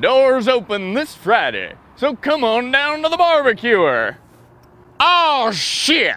Doors open this Friday, so come on down to the barbecue. Oh shit!